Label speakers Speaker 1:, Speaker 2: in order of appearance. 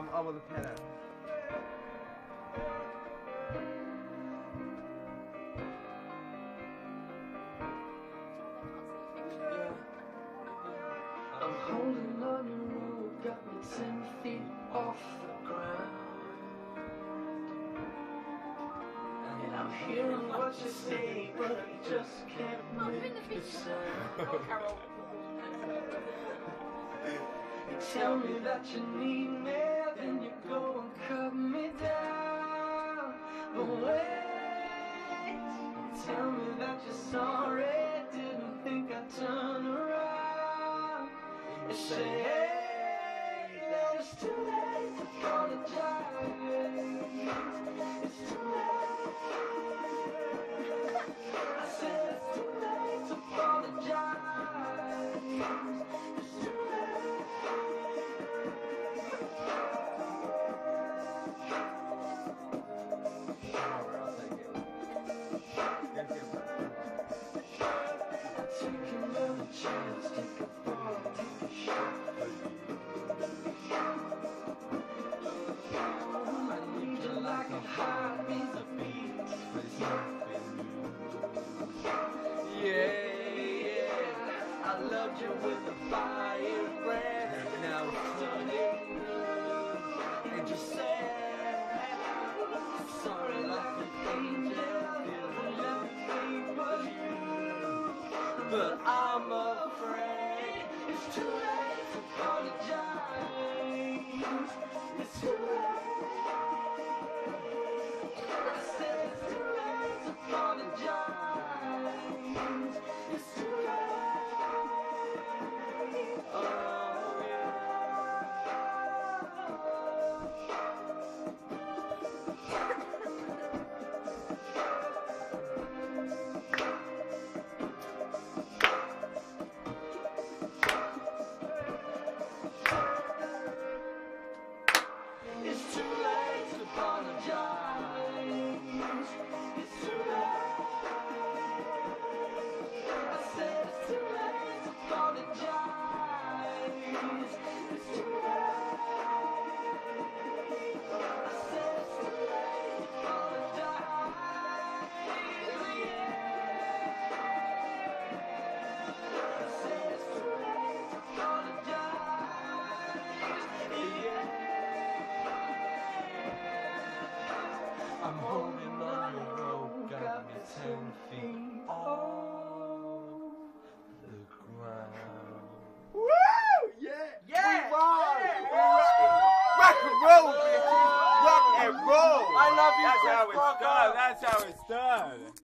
Speaker 1: I'm over the pen.
Speaker 2: I'm holding on your rope, got me ten feet off the ground. And I'm hearing what you say, but I just can't make a sound. You tell me that you need me, sorry, didn't think I'd turn around. You say, Yeah. I loved you with a fire breath. Now it's. And you said, sorry like. But I'm afraid it's too late to apologize. It's too late.
Speaker 1: Roll, bitches! Rock and roll!
Speaker 3: I love you,
Speaker 4: That's
Speaker 3: Chris
Speaker 4: how it's done. That's how it's done.